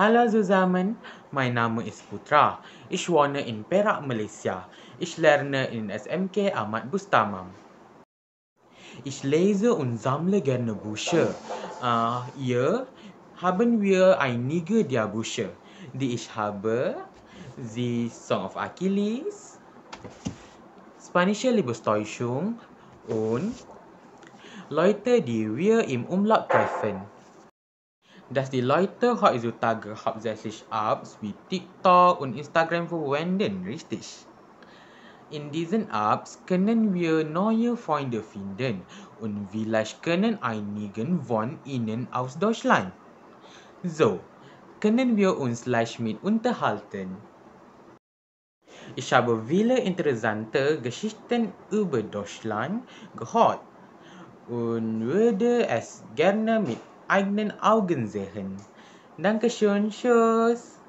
Hallo zusammen, mein Name ist Putra. Ich wohne in Perak, Malaysia. Ich lerne in SMK Ahmad Bustamam. Ich lese und sammle gerne Bücher. Uh, hier haben wir einige der Bücher, die ich habe. The Song of Achilles, Spanische Liebestäuschung und Leute, die wir im Umlaut treffen. Dass die Leute heutzutage hauptsächlich Apps wie TikTok und Instagram verwenden, richtig? In diesen Apps können wir neue Freunde finden und vielleicht können einigen von ihnen aus Deutschland. So, können wir uns leicht mit unterhalten. Ich habe viele interessante Geschichten über Deutschland gehört und würde es gerne mit eigenen Augen sehen. Dankeschön, tschüss.